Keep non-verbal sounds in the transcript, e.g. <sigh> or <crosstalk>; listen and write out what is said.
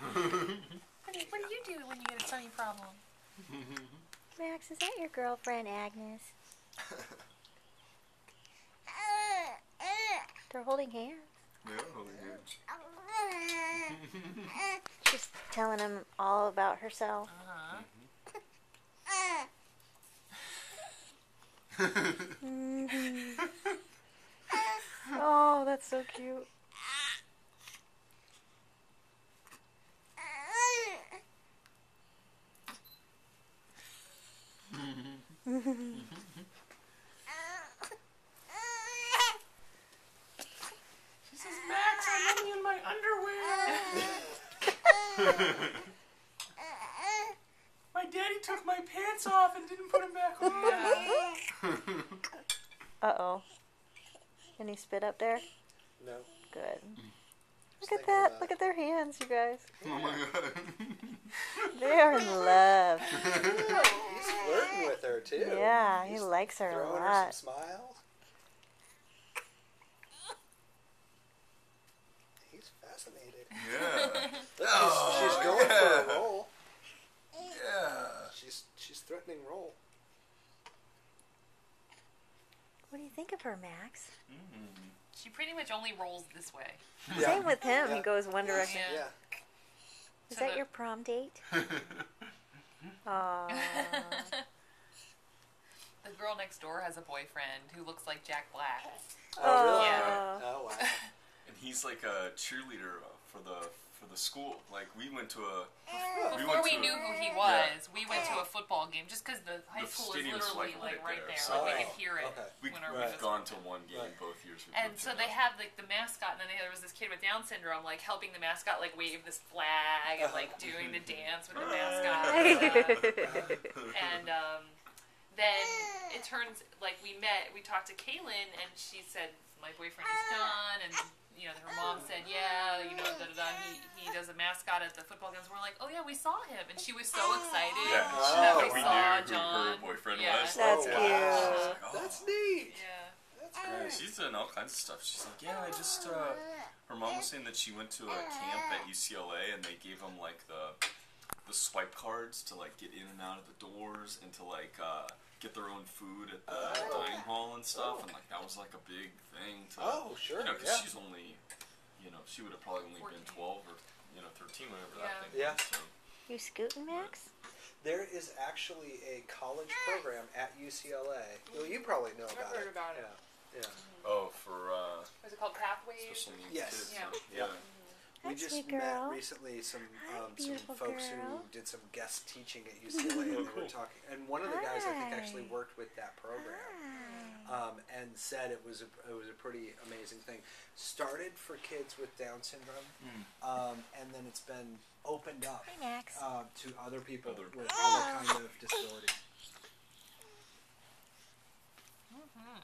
<laughs> What do, what do you do when you get a tummy problem? <laughs> Max, is that your girlfriend, Agnes? <laughs> They're holding hands. Yeah, holding hands. She's telling him all about herself. Uh-huh. Mhm. oh, that's so cute. She says, Max, I'm only in my underwear. My daddy took my pants off and didn't put them back on. <laughs> Uh oh. Any spit up there? No. Good. Look Just at that. Look at their hands, you guys. <laughs> oh my god. <laughs> They are in love. He's flirting with her too. Yeah, he likes her a throwing her some lot. smiles. He's fascinated. yeah. Look, Oh, she's, she's for a roll. Yeah. She's she's threatening roll. What do you think of her, Max? Mm. She pretty much only rolls this way. Same with him. He goes one direction. Yeah. Yeah. Is So that the- your prom date? Aww. <laughs> The girl next door has a boyfriend who looks like Jack Black. Oh, really? Yeah. Oh wow. And he's like a cheerleader for the for the school. Like we went to a we Before went we to knew a, who he was, we went to a football game just because the high The school is literally like, like, right right there, there. so- Like we could Oh, hear it okay. we, whenever Right. we we've gone to one game Right. both years. And so they had like the mascot, and then there was this kid with Down syndrome, like helping the mascot like wave this flag and like doing the <laughs> dance with the mascot. <laughs> and um, then it turns like we met, we talked to Kaylin, and she said my boyfriend is done, and you know her mom said yeah, you know da da da. He he does a mascot at the football games. We're like, oh yeah, we saw him, and she was so excited Yeah, Oh, that wow. we we saw knew who her boyfriend Yeah. was. That's oh, cute. Wow. Oh. That's neat. Yeah. That's great. she's doing all kinds of stuff. She's like, yeah, I just. Uh, her mom was saying that she went to a camp at UCLA and they gave them like the the swipe cards to like get in and out of the doors and to like uh, get their own food at the Oh. dining hall and stuff. Oh. And like that was like a big thing to. Oh, sure. You know, because yeah. she's only, you know, she would have probably only been 12 or, you know, 13, whatever that thing Yeah. was. So. You scooting, Max? There is actually a college program at UCLA. Well, you probably know I've about heard it. about it. Yeah. Yeah. Oh, for uh, Was it called Pathways? Yes. kids. Yeah. so- Yeah. We That's just you, met recently some Hi, um, some folks girl. who did some guest teaching at <laughs> UCLA and they were talking. And one of the guys I think actually worked with that program. um, and said it was a, it was a pretty amazing thing. Started for kids with Down syndrome, um, and then it's been opened up Hi, Max. uh, to other people Other- with other kind of disabilities. Mhm.